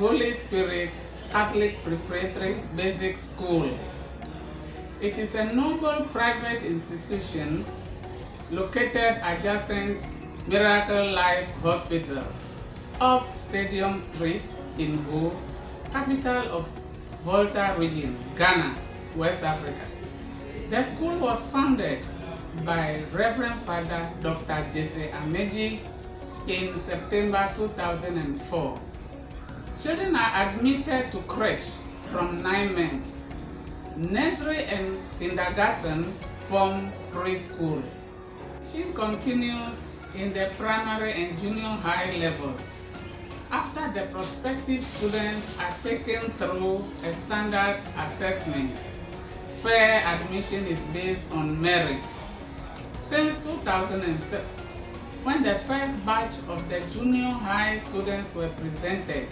Spirit Catholic Preparatory Basic School. It is a noble private institution located adjacent Miracle Life Hospital off Stadium Street in Ho, capital of Volta region, Ghana, West Africa. The school was founded by Reverend Father Dr. Jesse Amadzi in September 2004. Children are admitted to creche from nine months. Nursery and kindergarten from preschool. She continues in the primary and junior high levels. After the prospective students are taken through a standard assessment, fair admission is based on merit. Since 2006, when the first batch of the junior high students were presented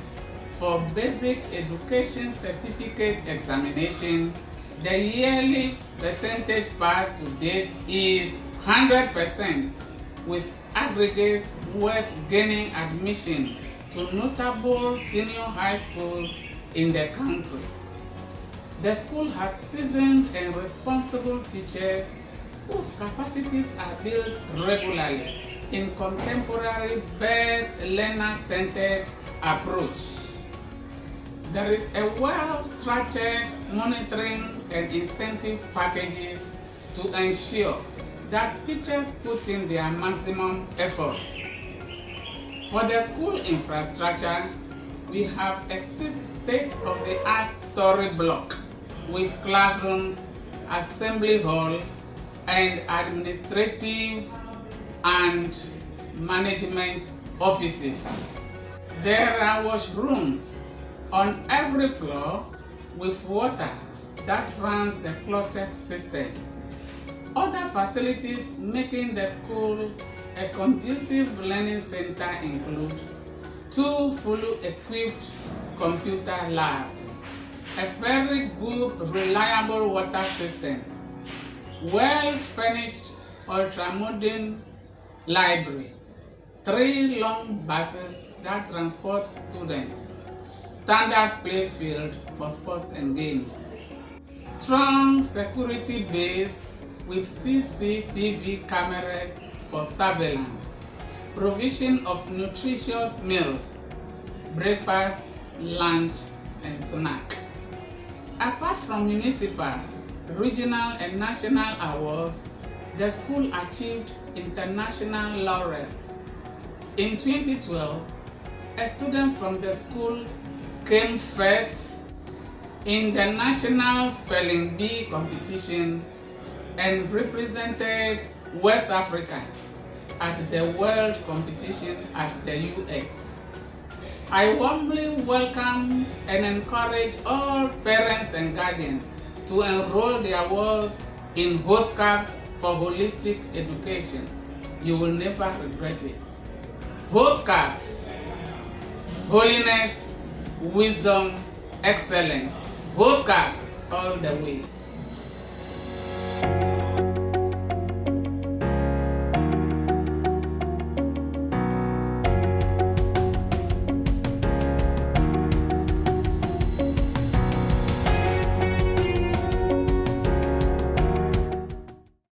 for basic education certificate examination, the yearly percentage pass to date is 100% with aggregates worth gaining admission to notable senior high schools in the country. The school has seasoned and responsible teachers whose capacities are built regularly in contemporary best learner-centered approach. There is a well-structured monitoring and incentive packages to ensure that teachers put in their maximum efforts. For the school infrastructure, we have a six state-of-the-art story block with classrooms, assembly hall, and administrative and management offices. There are washrooms on every floor with water that runs the closet system. Other facilities making the school a conducive learning center include two fully equipped computer labs, a very good reliable water system, well-furnished ultramodern library, three long buses that transport students, standard playfield for sports and games, strong security base with CCTV cameras for surveillance, provision of nutritious meals, breakfast, lunch, and snack. Apart from municipal, regional, and national awards, the school achieved international laurels. In 2012, a student from the school came first in the national spelling bee competition and represented West Africa at the world competition at the US. I warmly welcome and encourage all parents and guardians to enroll their wards in HOSCAPS for holistic education. You will never regret it. HOSCAPS, holiness, wisdom, excellence. HOSCAPS all the way.